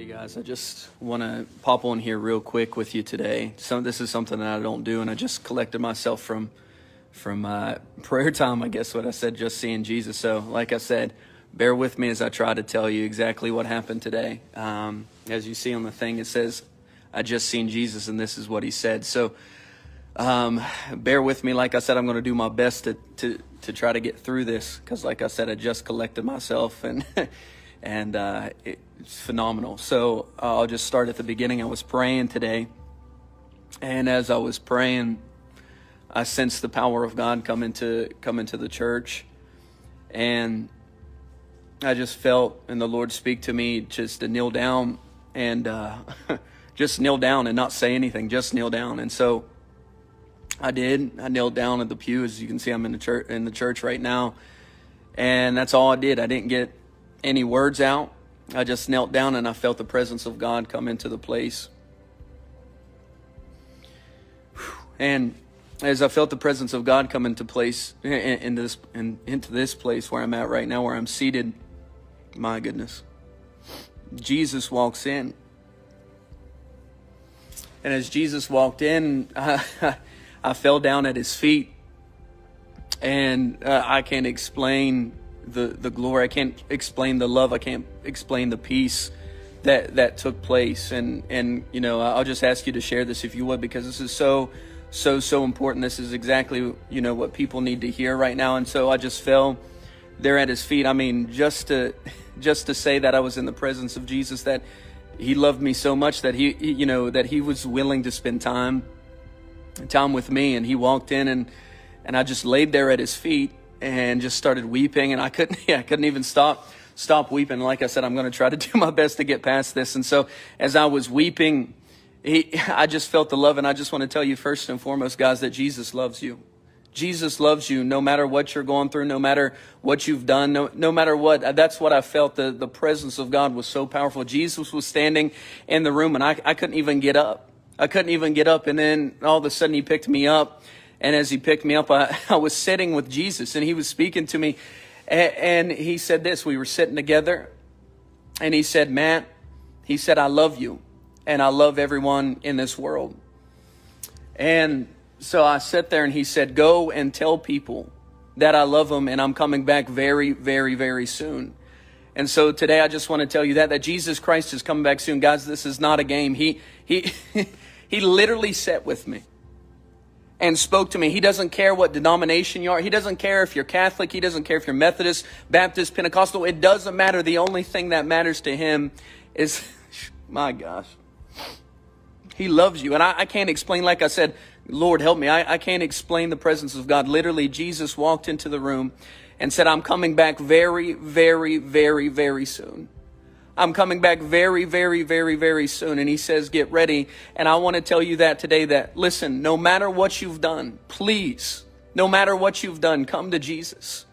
Hey guys, I just want to pop on here real quick with you today. So this is something that I don't do, and I just collected myself from from uh, prayer time. I guess what I said, just seeing Jesus. So, like I said, bear with me as I try to tell you exactly what happened today. Um, as you see on the thing, it says, "I just seen Jesus," and this is what he said. So, um, bear with me. Like I said, I'm going to do my best to to to try to get through this because, like I said, I just collected myself and. and uh, it's phenomenal. So uh, I'll just start at the beginning. I was praying today, and as I was praying, I sensed the power of God come into come into the church, and I just felt and the Lord speak to me just to kneel down and uh, just kneel down and not say anything, just kneel down. And so I did. I knelt down at the pew, as you can see. I'm in the church in the church right now, and that's all I did. I didn't get any words out. I just knelt down and I felt the presence of God come into the place. And as I felt the presence of God come into place in, this in, into this place where I'm at right now, where I'm seated, my goodness, Jesus walks in. And as Jesus walked in, I, I fell down at his feet, and uh, I can't explain the the glory. I can't explain the love. I can't explain the peace that that took place. And and you know, I'll just ask you to share this if you would, because this is so so so important. This is exactly you know what people need to hear right now. And so I just fell there at his feet. I mean, just to just to say that I was in the presence of Jesus, that he loved me so much that he, you know that he was willing to spend time time with me, and he walked in and and I just laid there at his feet and just started weeping and I couldn't yeah, I couldn't even stop stop weeping. Like I said, I'm going to try to do my best to get past this. And so as I was weeping, he, I just felt the love. And I just want to tell you first and foremost, guys, that Jesus loves you. Jesus loves you no matter what you're going through, no matter what you've done, no, no matter what. That's what I felt. The, the presence of God was so powerful. Jesus was standing in the room and I, I couldn't even get up. I couldn't even get up. And then all of a sudden he picked me up and as he picked me up, I, I was sitting with Jesus and he was speaking to me. And, and he said this we were sitting together. And he said, Matt, he said, I love you. And I love everyone in this world. And so I sat there and he said, Go and tell people that I love them and I'm coming back very, very, very soon. And so today I just want to tell you that that Jesus Christ is coming back soon. Guys, this is not a game. He he he literally sat with me and spoke to me. He doesn't care what denomination you are. He doesn't care if you're Catholic. He doesn't care if you're Methodist, Baptist, Pentecostal. It doesn't matter. The only thing that matters to him is, my gosh, he loves you. And I, I can't explain, like I said, Lord help me. I, I can't explain the presence of God. Literally, Jesus walked into the room and said, I'm coming back very, very, very, very soon. I'm coming back very, very, very, very soon. And he says, Get ready. And I want to tell you that today that, listen, no matter what you've done, please, no matter what you've done, come to Jesus.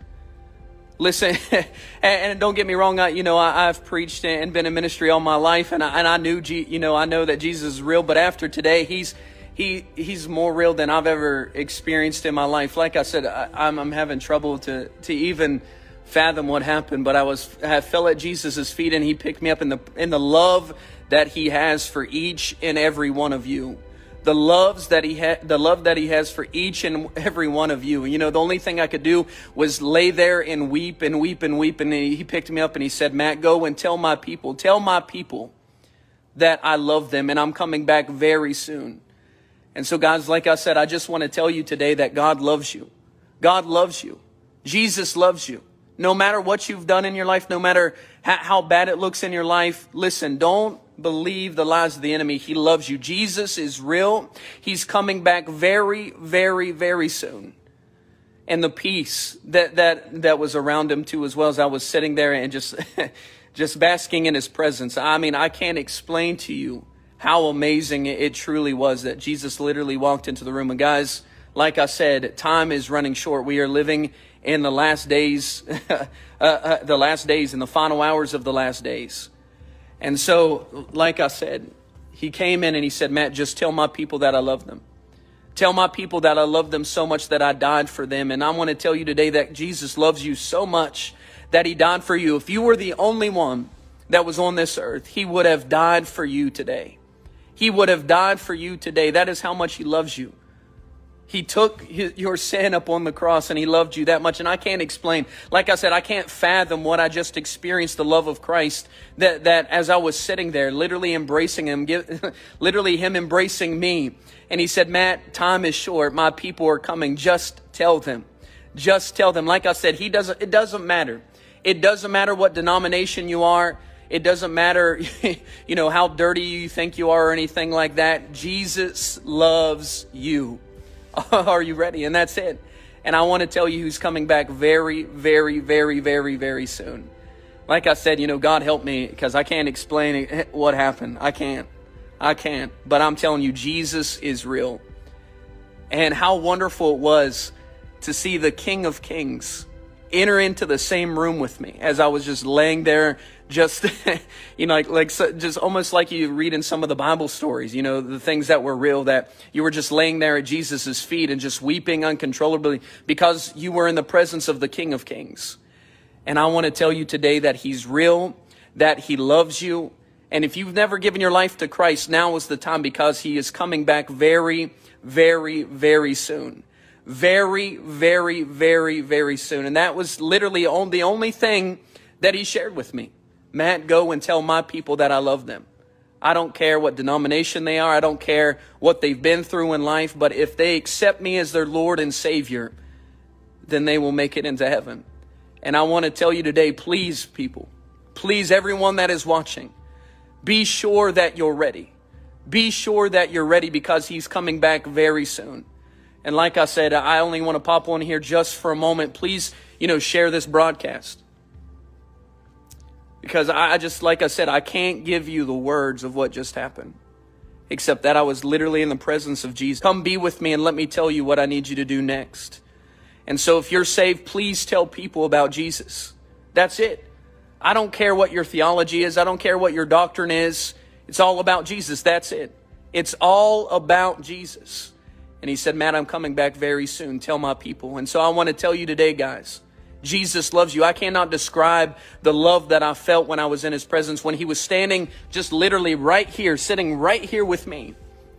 Listen, and don't get me wrong. I, you know, I, have preached and been in ministry all my life, and I, and I knew, you know, I know that Jesus is real. But after today, he's he he's more real than I've ever experienced in my life. Like I said, I, I'm, I'm having trouble to to even fathom what happened, but I was I fell at Jesus' feet and he picked me up in the in the love that he has for each and every one of you. The loves that he had, the love that he has for each and every one of you. You know, the only thing I could do was lay there and weep and weep and weep. And he picked me up and he said, Matt, go and tell my people, tell my people that I love them and I'm coming back very soon. And so, guys, like I said, I just want to tell you today that God loves you. God loves you. Jesus loves you. No matter what you've done in your life, no matter how bad it looks in your life, listen, don't believe the lies of the enemy. He loves you. Jesus is real. He's coming back very, very, very soon. And the peace that, that, that was around him too, as well as I was sitting there and just, just basking in his presence. I mean, I can't explain to you how amazing it truly was that Jesus literally walked into the room. And guys, like I said, time is running short. We are living in the last days, uh, uh, the last days, in the final hours of the last days. And so, like I said, he came in and he said, Matt, just tell my people that I love them. Tell my people that I love them so much that I died for them. And I want to tell you today that Jesus loves you so much that he died for you. If you were the only one that was on this earth, he would have died for you today. He would have died for you today. That is how much he loves you. He took his, your sin up on the cross and he loved you that much. And I can't explain. Like I said, I can't fathom what I just experienced the love of Christ that, that as I was sitting there, literally embracing him, give, literally him embracing me. And he said, Matt, time is short. My people are coming. Just tell them. Just tell them. Like I said, he doesn't, it doesn't matter. It doesn't matter what denomination you are. It doesn't matter, you know, how dirty you think you are or anything like that. Jesus loves you. Are you ready? And that's it. And I want to tell you who's coming back very, very, very, very, very soon. Like I said, you know, God help me because I can't explain eh, what happened. I can't. I can't. But I'm telling you, Jesus is real. And how wonderful it was to see the King of Kings enter into the same room with me as I was just laying there just you know like, like so, just almost like you read in some of the bible stories you know the things that were real that you were just laying there at jesus' feet and just weeping uncontrollably because you were in the presence of the king of kings. And i want to tell you today that he's real that he loves you. And if you've never given your life to christ now is the time because he is coming back very very very soon. Very very very very soon. And that was literally on the only thing that he shared with me Matt, go and tell my people that I love them. I don't care what denomination they are. I don't care what they've been through in life. But if they accept me as their Lord and Savior, then they will make it into heaven. And I want to tell you today, please, people, please, everyone that is watching, be sure that you're ready. Be sure that you're ready because He's coming back very soon. And like I said, I only want to pop on here just for a moment. Please, you know, share this broadcast. Because I just, like I said, I can't give you the words of what just happened. Except that I was literally in the presence of Jesus. Come be with me and let me tell you what I need you to do next. And so if you're saved, please tell people about Jesus. That's it. I don't care what your theology is. I don't care what your doctrine is. It's all about Jesus. That's it. It's all about Jesus. And he said, Matt, I'm coming back very soon. Tell my people. And so I want to tell you today, guys, Jesus loves you. I cannot describe the love that I felt when I was in his presence, when he was standing just literally right here, sitting right here with me.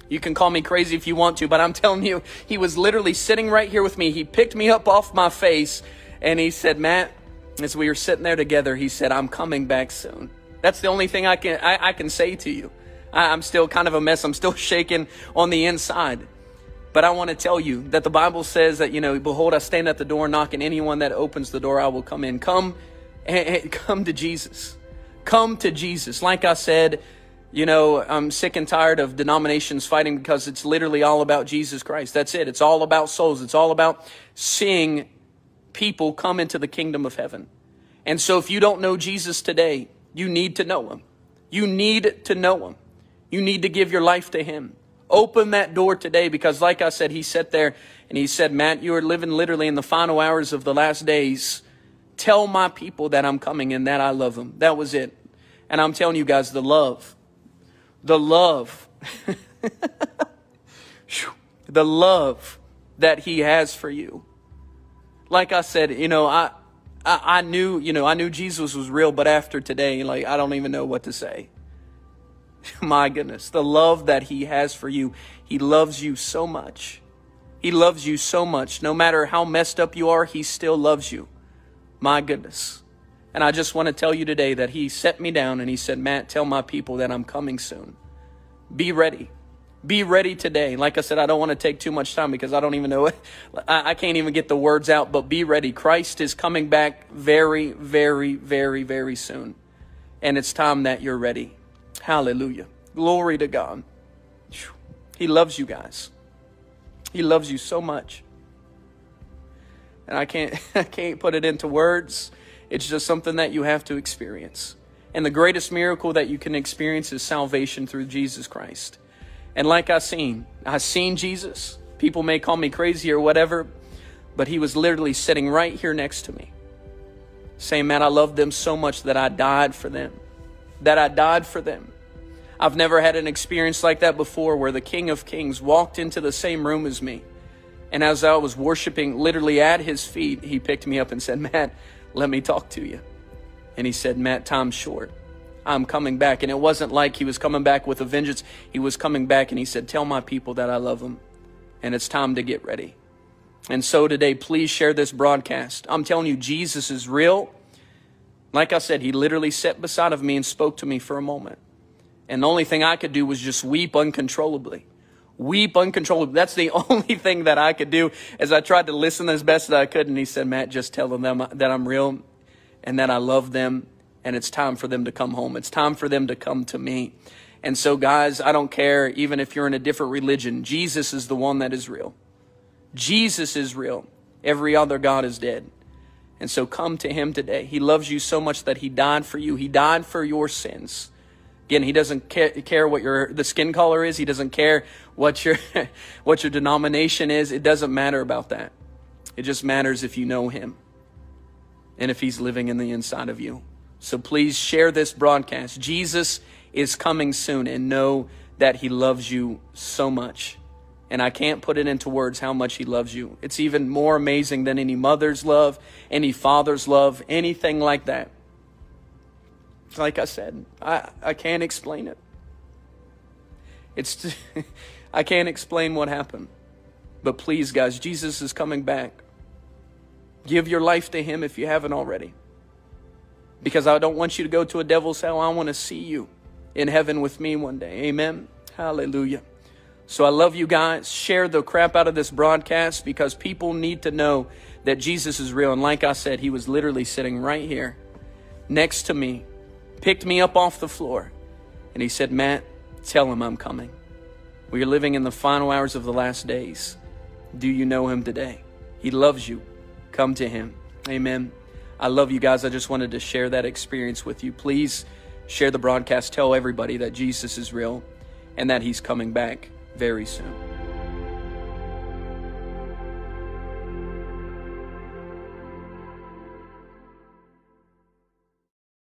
You can call me crazy if you want to, but I'm telling you, he was literally sitting right here with me. He picked me up off my face and he said, Matt, as we were sitting there together, he said, I'm coming back soon. That's the only thing I can, I, I can say to you. I, I'm still kind of a mess. I'm still shaking on the inside. But I want to tell you that the Bible says that, you know, behold, I stand at the door knocking. Anyone that opens the door, I will come in. Come, come to Jesus. Come to Jesus. Like I said, you know, I'm sick and tired of denominations fighting because it's literally all about Jesus Christ. That's it. It's all about souls. It's all about seeing people come into the kingdom of heaven. And so if you don't know Jesus today, you need to know him. You need to know him. You need to give your life to him. Open that door today because, like I said, he sat there and he said, Matt, you are living literally in the final hours of the last days. Tell my people that I'm coming and that I love them. That was it. And I'm telling you guys, the love, the love, the love that he has for you. Like I said, you know, I, I, I knew, you know, I knew Jesus was real, but after today, like, I don't even know what to say. My goodness, the love that He has for you. He loves you so much. He loves you so much. No matter how messed up you are, He still loves you. My goodness. And I just want to tell you today that He set me down and He said, Matt, tell my people that I'm coming soon. Be ready. Be ready today. Like I said, I don't want to take too much time because I don't even know it. I can't even get the words out, but be ready. Christ is coming back very, very, very, very soon. And it's time that you're ready. Hallelujah. Glory to God. He loves you guys. He loves you so much. And I can't I can't put it into words. It's just something that you have to experience. And the greatest miracle that you can experience is salvation through Jesus Christ. And like I seen, I seen Jesus. People may call me crazy or whatever, but he was literally sitting right here next to me. Saying, Man, I love them so much that I died for them. That I died for them. I've never had an experience like that before where the King of Kings walked into the same room as me. And as I was worshiping literally at his feet, he picked me up and said, Matt, let me talk to you. And he said, Matt, time's short. I'm coming back. And it wasn't like he was coming back with a vengeance. He was coming back and he said, Tell my people that I love them. And it's time to get ready. And so today, please share this broadcast. I'm telling you, Jesus is real. Like I said, he literally sat beside of me and spoke to me for a moment. And the only thing I could do was just weep uncontrollably. Weep uncontrollably. That's the only thing that I could do as I tried to listen as best as I could. And he said, Matt, just tell them that I'm real and that I love them and it's time for them to come home. It's time for them to come to me. And so, guys, I don't care, even if you're in a different religion, Jesus is the one that is real. Jesus is real. Every other God is dead. And so come to him today. He loves you so much that he died for you. He died for your sins. Again, he doesn't care what your the skin color is. He doesn't care what your what your denomination is. It doesn't matter about that. It just matters if you know him and if he's living in the inside of you. So please share this broadcast. Jesus is coming soon and know that he loves you so much. And I can't put it into words how much he loves you. It's even more amazing than any mother's love, any father's love, anything like that. Like I said, I, I can't explain it. It's I can't explain what happened. But please, guys, Jesus is coming back. Give your life to him if you haven't already. Because I don't want you to go to a devil's hell. I want to see you in heaven with me one day. Amen. Hallelujah. So I love you guys. Share the crap out of this broadcast because people need to know that Jesus is real. And like I said, he was literally sitting right here next to me, picked me up off the floor, and he said, Matt, tell him I'm coming. We are living in the final hours of the last days. Do you know him today? He loves you. Come to him. Amen. I love you guys. I just wanted to share that experience with you. Please share the broadcast. Tell everybody that Jesus is real and that he's coming back very soon.